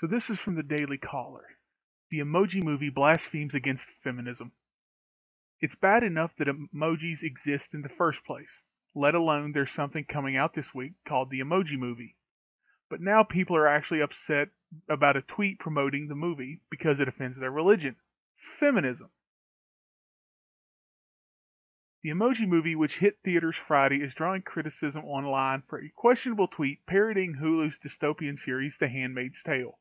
So this is from the Daily Caller. The emoji movie blasphemes against feminism. It's bad enough that emojis exist in the first place, let alone there's something coming out this week called the Emoji Movie. But now people are actually upset about a tweet promoting the movie because it offends their religion feminism. The Emoji Movie, which hit theaters Friday, is drawing criticism online for a questionable tweet parodying Hulu's dystopian series The Handmaid's Tale.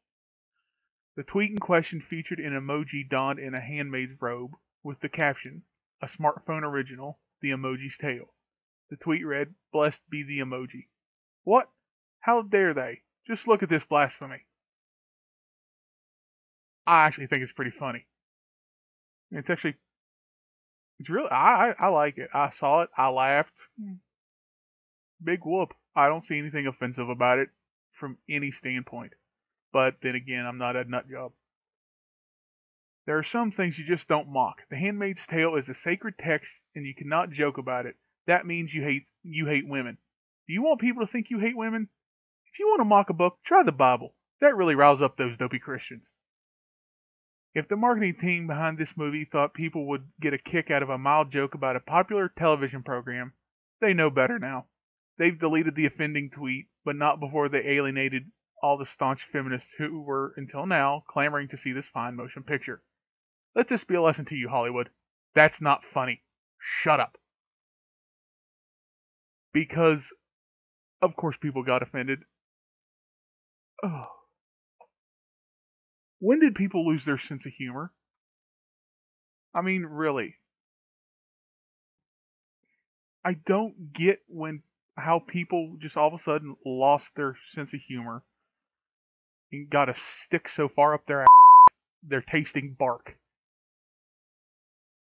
The tweet in question featured an emoji donned in a handmaid's robe with the caption, a smartphone original, The Emoji's Tale. The tweet read, Blessed be the emoji. What? How dare they? Just look at this blasphemy. I actually think it's pretty funny. It's actually, it's really, I, I, I like it. I saw it. I laughed. Hmm. Big whoop. I don't see anything offensive about it from any standpoint. But then again, I'm not a nut job. There are some things you just don't mock. The Handmaid's Tale is a sacred text and you cannot joke about it. That means you hate you hate women. Do you want people to think you hate women? If you want to mock a book, try the Bible. That really riles up those dopey Christians. If the marketing team behind this movie thought people would get a kick out of a mild joke about a popular television program, they know better now. They've deleted the offending tweet, but not before they alienated all the staunch feminists who were, until now, clamoring to see this fine motion picture. Let this be a lesson to you, Hollywood. That's not funny. Shut up. Because, of course, people got offended. Oh. When did people lose their sense of humor? I mean, really. I don't get when how people just all of a sudden lost their sense of humor and got a stick so far up their ass they're tasting bark.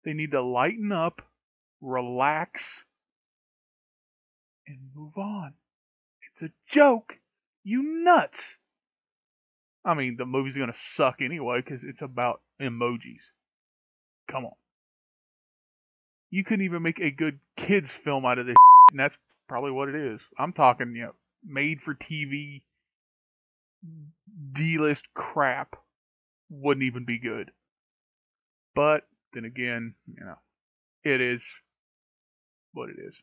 They need to lighten up, relax, and move on. It's a joke. You nuts. I mean, the movie's going to suck anyway because it's about emojis. Come on. You couldn't even make a good kids film out of this, and that's probably what it is. I'm talking, you know, made for TV D-list crap wouldn't even be good. But then again, you know, it is what it is.